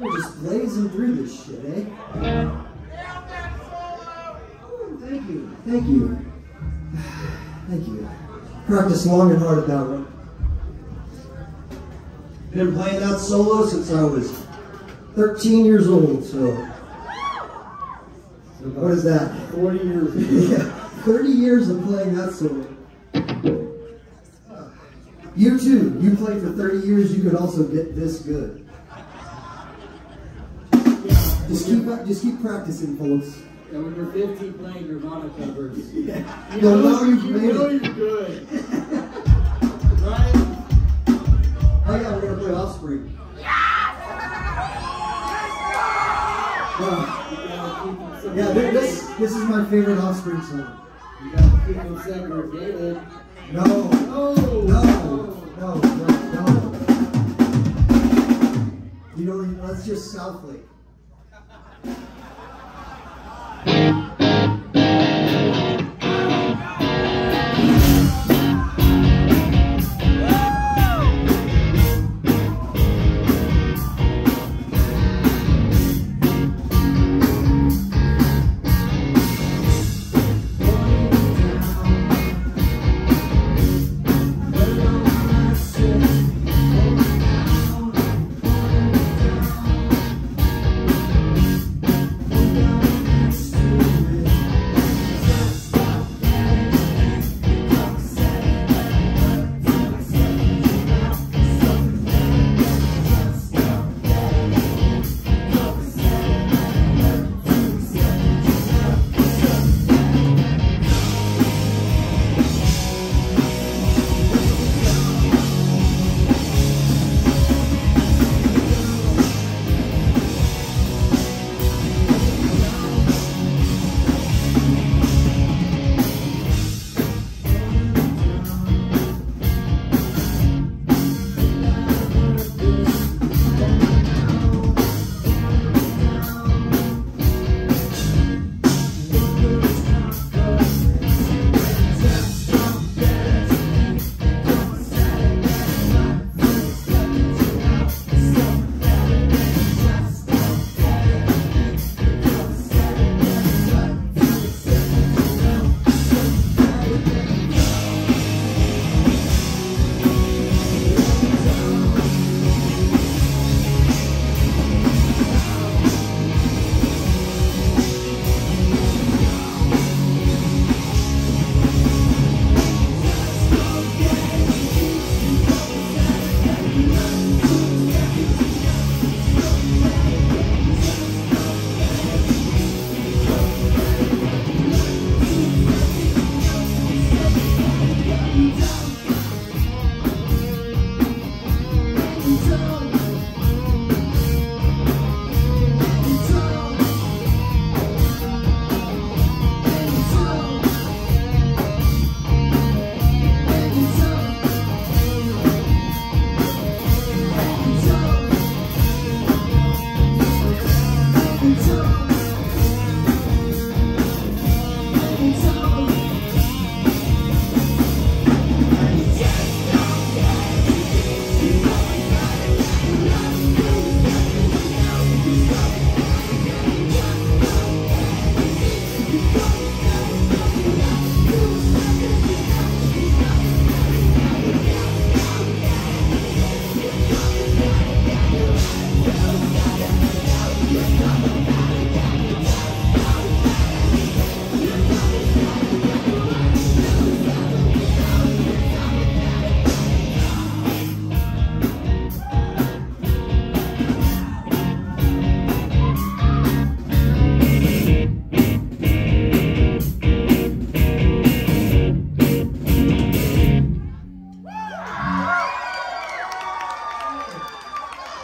We're just blazing through this shit, eh? Thank you. Thank you. Thank you. Practiced long and hard at that one. Been playing that solo since I was 13 years old, so. What is that? 40 years. Yeah, 30 years of playing that solo. You too. You played for 30 years, you could also get this good. Yeah. Just keep just keep practicing, folks. And when you're 15 playing Nirvana covers, you You'll know you've you know you're good. right? Oh yeah, we're gonna play Offspring. Yeah, You gotta keep them segregated. yeah this this is my favorite Offspring song. You gotta keep them segregated. No, No! no, no, no, no. You know, let's just South Lake.